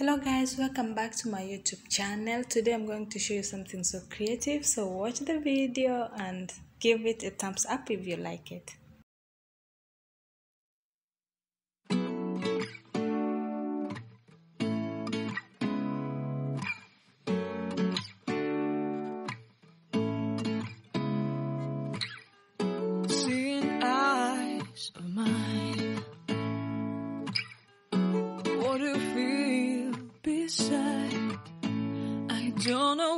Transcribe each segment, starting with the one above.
hello guys welcome back to my youtube channel today i'm going to show you something so creative so watch the video and give it a thumbs up if you like it Seeing eyes of mine.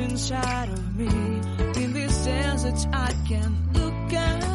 inside of me. In this desert, I can look at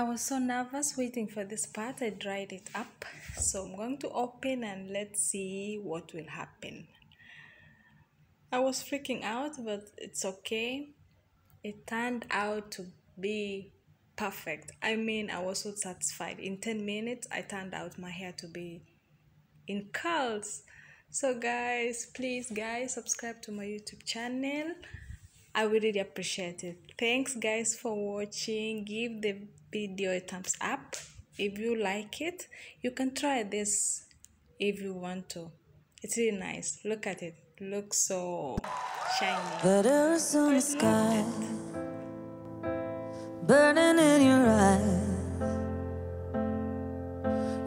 i was so nervous waiting for this part i dried it up. So i'm going to open and let's see what will happen. I was freaking out but it's okay. It turned out to be perfect. I mean i was so satisfied. In 10 minutes i turned out my hair to be in curls. So guys please guys subscribe to my youtube channel i would really appreciate it. Thanks guys for watching. Give the video a thumbs up if you like it. You can try this if you want to. It's really nice. Look at it. Looks so shiny. That Arizona sky burning in your eyes.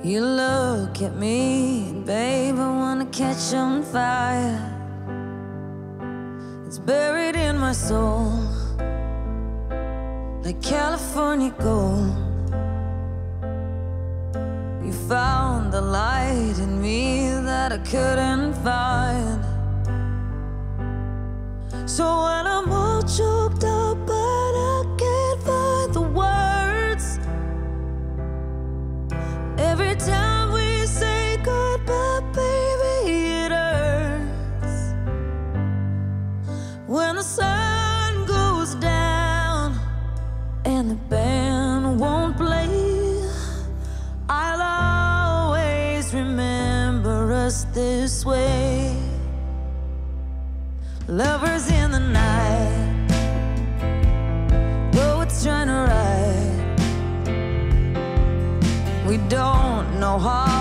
You look at me, babe, I wanna catch on fire. It's buried in my soul, like California gold. You found the light in me that I couldn't find. So when I'm all choked up, but I can't find the words. Every time and the band won't play, I'll always remember us this way. Lovers in the night, poets trying to write. We don't know how